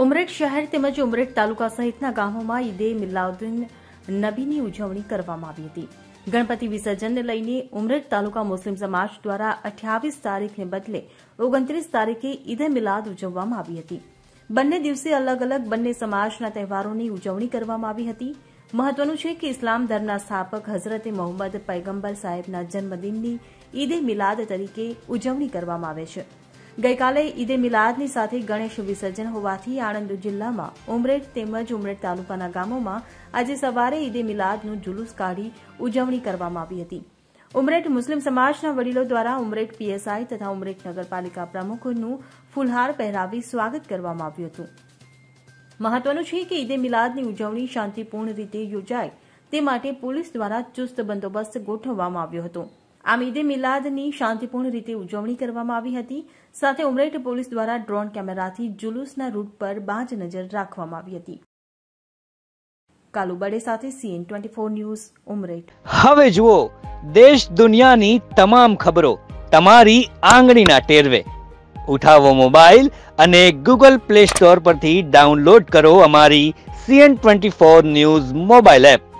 ઉમરેઠ શહેર તેમજ ઉમરેઠ તાલુકા સહિતના ગામોમાં ઈદે મિલાઉદ્દીન નબીની ઉજવણી કરવામાં આવી હતી. ગણપતિ વિસર્જનને લઈને ઉમરેઠ તાલુકા મુસ્લિમ સમાજ દ્વારા અઠ્યાવીસ તારીખને બદલે ઓગણત્રીસ તારીખે ઈદે મિલાદ ઉજવવામાં આવી હતી. બંને દિવસે અલગ અલગ બંને સમાજના તહેવારોની ઉજવણી કરવામાં આવી હતી. મહત્વનું છે કે ઇસ્લામ ધર્મના સ્થાપક હઝરતે મોહમ્મદ પૈગંબર સાહેબના જન્મદિનની ઈદે મિલાદ તરીકે ઉજવણી કરવામાં આવે છે. ગઈકાલે ઈદે મિલાદની સાથે ગણેશ વિસર્જન હોવાથી આણંદ જિલ્લામાં ઉમરેઠ તેમજ ઉમરેઠ તાલુકાના ગામોમાં આજે સવારે ઈદે મિલાદનું જુલુસ કાઢી ઉજવણી કરવામાં આવી હતી. ઉમરેઠ મુસ્લિમ સમાજના વડીલો દ્વારા ઉમરેઠ પીએસઆઈ તથા ઉમરેઠ નગરપાલિકા પ્રમુખનું ફુલહાર પહેરાવી સ્વાગત કરવામાં આવ્યું હતું. મહત્વનું છે કે ઈદે મિલાદની ઉજવણી શાંતિપૂર્ણ રીતે યોજાય તે માટે પોલીસ દ્વારા ચુસ્ત બંદોબસ્ત ગોઠવવામાં આવ્યો હતો. આમ ઈદે મિલાદની શાંતિપૂર્ણ રીતે ઉજવણી કરવામાં આવી હતી. સાથે ઉમરેઠ પોલીસ દ્વારા ડ્રોન કેમેરાથી જુલુસના રૂટ પર બાજ નજર રાખવામાં આવી હતી. કાલુબડે સાથે CN twenty four news, Umreth. હવે જુઓ, દેશ દુનિયાની તમામ ખબરો તમારી આંગળીના ટેરવે. ઉઠાવો મોબાઈલ અને ગૂગલ પ્લે સ્ટોર પરથી ડાઉનલોડ કરો અમારી CN twenty four news mobile app.